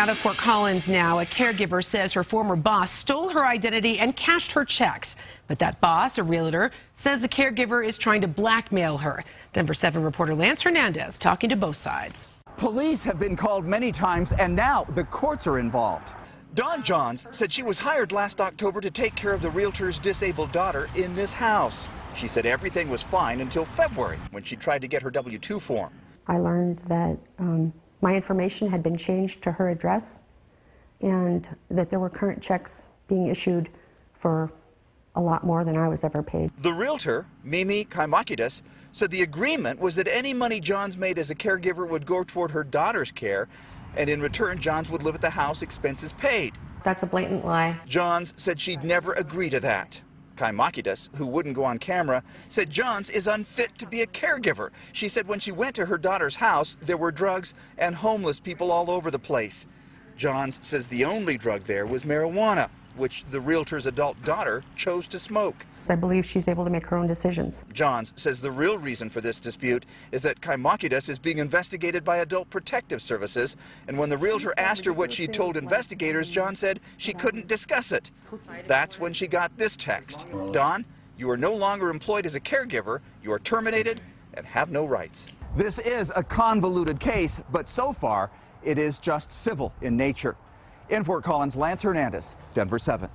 out of Fort Collins now. A caregiver says her former boss stole her identity and cashed her checks. But that boss, a realtor, says the caregiver is trying to blackmail her. Denver 7 reporter Lance Hernandez talking to both sides. Police have been called many times, and now the courts are involved. Dawn Johns said she was hired last October to take care of the realtor's disabled daughter in this house. She said everything was fine until February when she tried to get her W 2 form. I learned that um, my information had been changed to her address and that there were current checks being issued for a lot more than I was ever paid. The realtor, Mimi Kaimakidis, said the agreement was that any money Johns made as a caregiver would go toward her daughter's care, and in return, Johns would live at the house, expenses paid. That's a blatant lie. Johns said she'd never agree to that. Kaimakidis, who wouldn't go on camera, said Johns is unfit to be a caregiver. She said when she went to her daughter's house, there were drugs and homeless people all over the place. Johns says the only drug there was marijuana, which the realtor's adult daughter chose to smoke. I believe she's able to make her own decisions. Johns says the real reason for this dispute is that Kaimakidis is being investigated by Adult Protective Services, and when the realtor asked her what she told investigators, John said she couldn't discuss it. That's when she got this text. Dawn, you are no longer employed as a caregiver, you are terminated and have no rights. This is a convoluted case, but so far it is just civil in nature. In Fort Collins, Lance Hernandez, Denver 7.